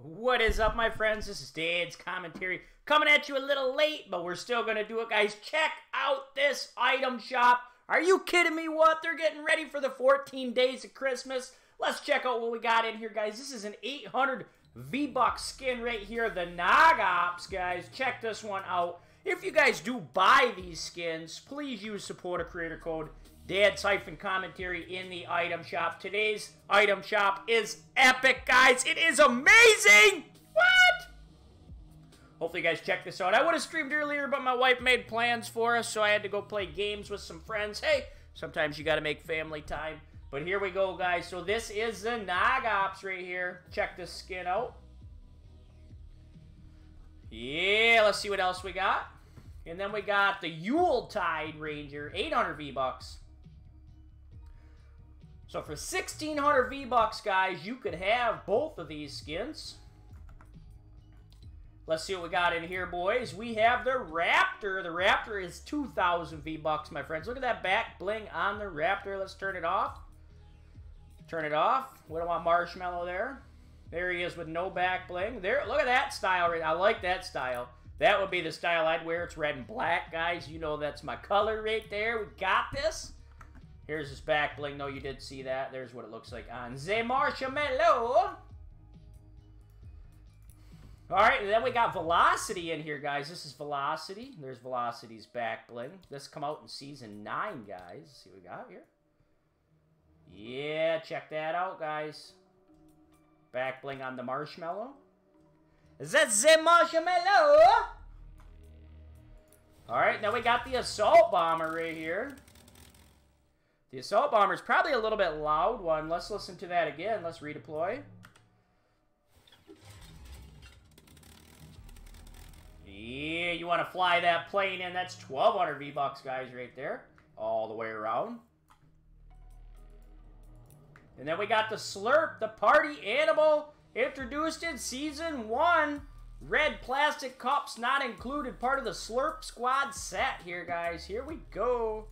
What is up, my friends? This is Dad's commentary coming at you a little late, but we're still going to do it, guys. Check out this item shop. Are you kidding me? What? They're getting ready for the 14 days of Christmas. Let's check out what we got in here, guys. This is an 800 V-Buck skin right here, the Ops, guys. Check this one out. If you guys do buy these skins, please use supporter creator code Dad's Hyphen commentary in the item shop. Today's item shop is epic, guys. It is amazing! What? Hopefully you guys check this out. I would have streamed earlier, but my wife made plans for us, so I had to go play games with some friends. Hey, sometimes you got to make family time. But here we go, guys. So this is the Ops right here. Check this skin out. Yeah, let's see what else we got. And then we got the Yuletide Ranger, 800 V-Bucks. So for 1600 V-Bucks, guys, you could have both of these skins. Let's see what we got in here, boys. We have the Raptor. The Raptor is 2,000 V-Bucks, my friends. Look at that back bling on the Raptor. Let's turn it off. Turn it off. We don't want marshmallow there. There he is with no back bling. There, look at that style. Right? I like that style. That would be the style I'd wear. It's red and black, guys. You know that's my color right there. We got this. Here's his back bling. No, you did see that. There's what it looks like on the marshmallow. All right, and then we got Velocity in here, guys. This is Velocity. There's Velocity's back bling. This come out in Season 9, guys. Let's see what we got here. Yeah, check that out, guys. Back bling on the marshmallow. Is that the marshmallow? Alright, now we got the assault bomber right here. The assault bomber is probably a little bit loud one. Let's listen to that again. Let's redeploy. Yeah, you want to fly that plane in. That's 1,200 V-Bucks, guys, right there. All the way around. And then we got the Slurp, the party animal. Introduced in Season 1. Red plastic cups not included. Part of the Slurp Squad set here, guys. Here we go.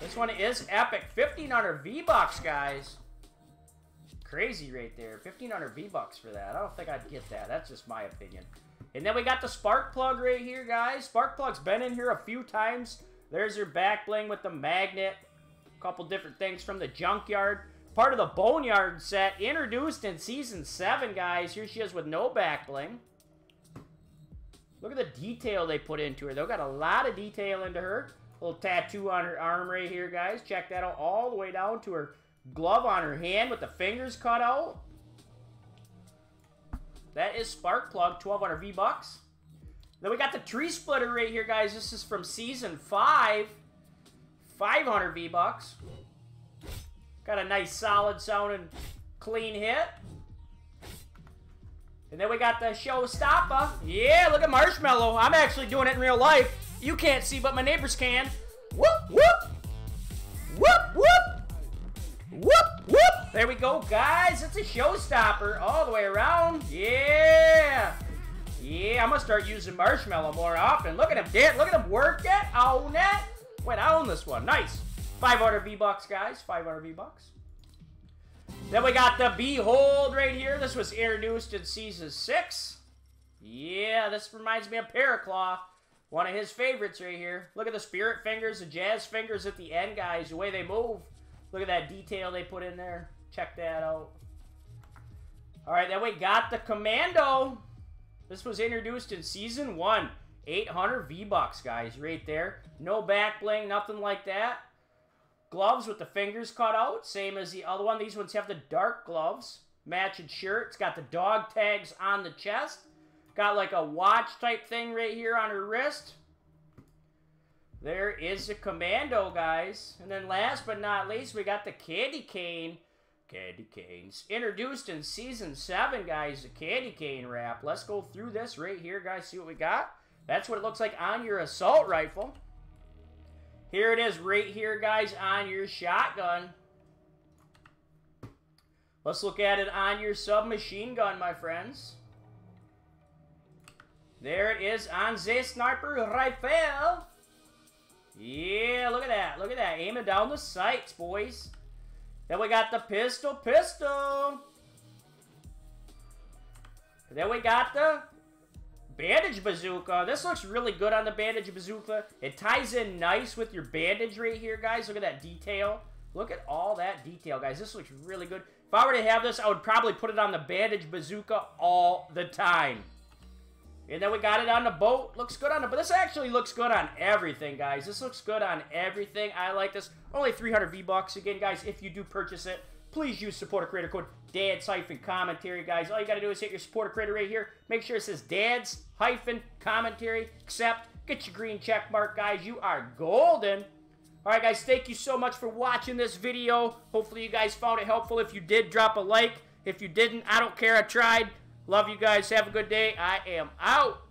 This one is epic. 1500 V-Bucks, guys. Crazy right there. 1500 V-Bucks for that. I don't think I'd get that. That's just my opinion. And then we got the Spark Plug right here, guys. Spark Plug's been in here a few times. There's your back bling with the magnet. A couple different things from the junkyard. Part of the Boneyard set, introduced in Season 7, guys. Here she is with no back bling. Look at the detail they put into her. They've got a lot of detail into her. Little tattoo on her arm right here, guys. Check that out all the way down to her glove on her hand with the fingers cut out. That is Sparkplug, 1200 V-Bucks. Then we got the Tree Splitter right here, guys. This is from Season 5. 500 V-Bucks. Got a nice solid sounding clean hit. And then we got the Showstopper. Yeah, look at Marshmallow. I'm actually doing it in real life. You can't see, but my neighbors can. Whoop, whoop. Whoop, whoop. Whoop, whoop. There we go, guys. It's a showstopper all the way around. Yeah. Yeah, I'm to start using Marshmallow more often. Look at him, Dan. Look at him work it. Own it. Wait, I own this one. Nice. 500 V-Bucks, guys. 500 V-Bucks. Then we got the Behold right here. This was introduced in Season 6. Yeah, this reminds me of Paraclaw. One of his favorites right here. Look at the spirit fingers, the jazz fingers at the end, guys. The way they move. Look at that detail they put in there. Check that out. Alright, then we got the Commando. This was introduced in Season 1. 800 V-Bucks, guys, right there. No back bling, nothing like that. Gloves with the fingers cut out, same as the other one. These ones have the dark gloves. Matching shirt. It's got the dog tags on the chest. Got like a watch type thing right here on her wrist. There is the Commando, guys. And then last but not least, we got the Candy Cane. Candy Canes. Introduced in Season 7, guys, the Candy Cane wrap. Let's go through this right here, guys, see what we got. That's what it looks like on your assault rifle. Here it is right here, guys, on your shotgun. Let's look at it on your submachine gun, my friends. There it is on the sniper rifle. Yeah, look at that. Look at that. Aiming down the sights, boys. Then we got the pistol pistol. Then we got the bandage bazooka. This looks really good on the bandage bazooka. It ties in nice with your bandage right here, guys. Look at that detail. Look at all that detail, guys. This looks really good. If I were to have this, I would probably put it on the bandage bazooka all the time. And then we got it on the boat. Looks good on the... But this actually looks good on everything, guys. This looks good on everything. I like this. Only 300 V-Bucks. Again, guys, if you do purchase it, please use supporter creator code dads hyphen commentary guys. All you got to do is hit your supporter creator right here. Make sure it says dads hyphen commentary. Accept. Get your green check mark guys. You are golden. All right guys thank you so much for watching this video. Hopefully you guys found it helpful. If you did drop a like. If you didn't i don't care. I tried love you guys. Have a good day. I am out